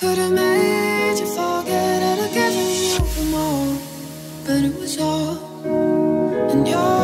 Could've made you forget I'd have given you more. But it was all in your